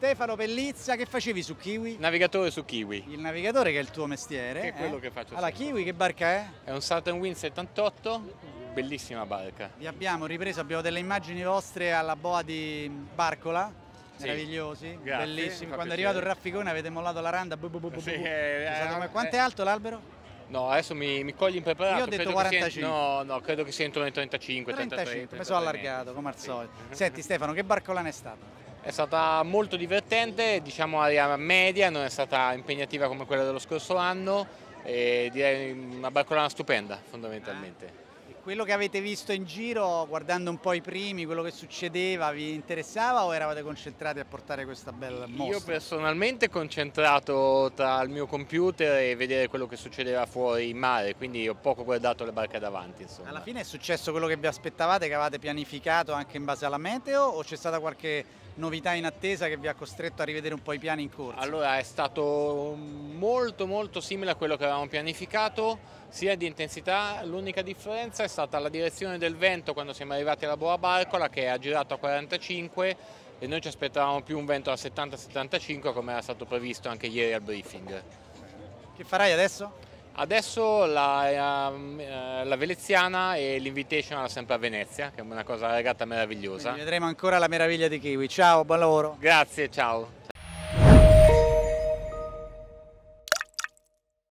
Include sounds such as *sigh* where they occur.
Stefano Pellizza, che facevi su Kiwi? Navigatore su Kiwi. Il navigatore che è il tuo mestiere. Che è quello eh? che faccio Allora. Kiwi che barca è? È un Southern Wind 78, bellissima barca. Vi abbiamo ripreso, abbiamo delle immagini vostre alla boa di Barcola. Sì. Meravigliosi, Grazie, mi bellissimi. Quando è arrivato il rafficone avete mollato la randa. bu bu bu Sì, eh, eh, Quanto è eh. alto l'albero? No, adesso mi, mi cogli impreparato. Io ho detto credo che sia- 45. no, no, credo che sia intorno ai 35, 33. 35, mi sono 33 allargato come al solito. *laughs* Senti Stefano, che barcolana è stata? È stata molto divertente, diciamo area media, non è stata impegnativa come quella dello scorso anno e direi una barcolana stupenda fondamentalmente. Quello che avete visto in giro, guardando un po' i primi, quello che succedeva, vi interessava o eravate concentrati a portare questa bella mostra? Io personalmente concentrato tra il mio computer e vedere quello che succedeva fuori in mare, quindi ho poco guardato le barche davanti. Insomma. Alla fine è successo quello che vi aspettavate, che avevate pianificato anche in base alla meteo o c'è stata qualche novità in attesa che vi ha costretto a rivedere un po' i piani in corso? Allora è stato molto molto simile a quello che avevamo pianificato, sia di intensità, l'unica differenza è stata la direzione del vento quando siamo arrivati alla boa barcola che ha girato a 45 e noi ci aspettavamo più un vento a 70-75 come era stato previsto anche ieri al briefing. Che farai adesso? Adesso la, eh, la veneziana e l'invitation sempre a Venezia, che è una cosa regata meravigliosa. Quindi vedremo ancora la meraviglia di Kiwi. Ciao, buon lavoro. Grazie, ciao.